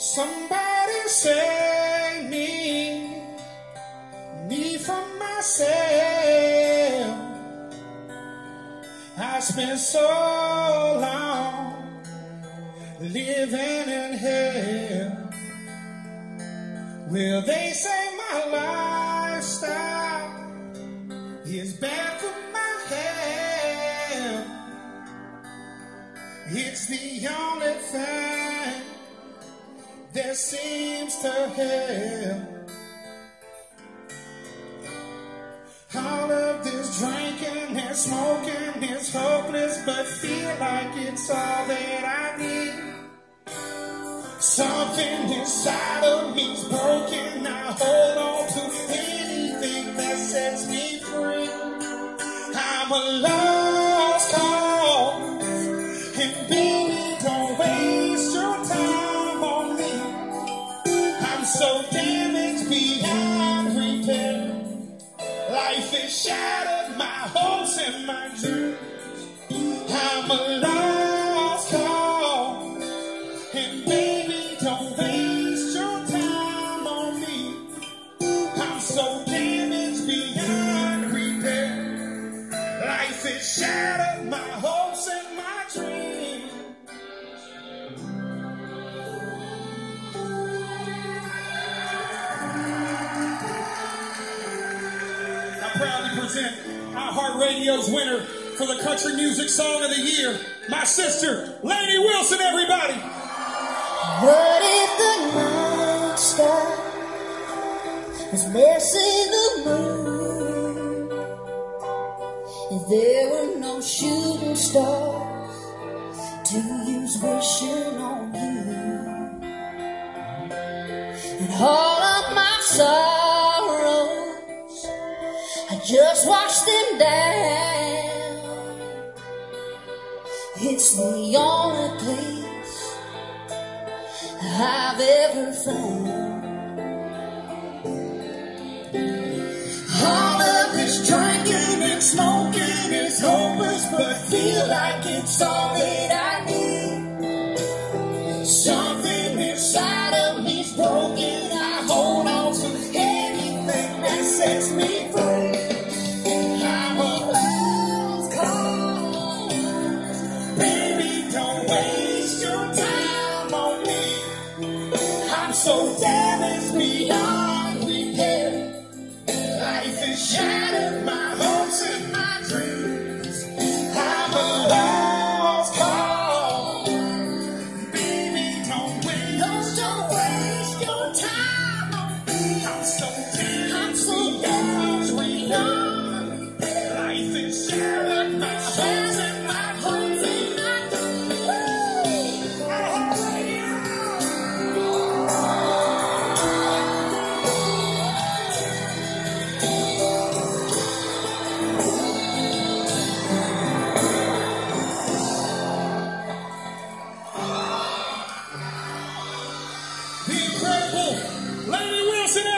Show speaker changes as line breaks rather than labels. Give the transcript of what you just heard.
Somebody save me, me from myself. I spent so long living in hell. Well, they say my lifestyle is bad for my health. It's the only that seems to help. All of this drinking and smoking is hopeless, but feel like it's all that I need. Something inside of me's broken. I hold on to anything that sets me free. I'm a so damaged beyond repair. Life is shattered, my hopes and my dreams. I'm a lost cause, and baby, don't waste your time on me. I'm so proudly present iHeartRadio's winner for the Country Music Song of the Year, my sister, Lainey Wilson, everybody.
What if the night sky missing the moon? If there were no shooting stars to use wishing on you, and all just washed them down. It's the only place I've ever found. All of this drinking and smoking is hopeless, but feel like it's all that I need. Something inside I'm so damaged beyond repair. Life is shattered, my hopes and my dreams. I'm a lost cause. Baby, don't waste, don't waste your time on me. I'm so damaged. I'm so damn, we know. Lainey Wilson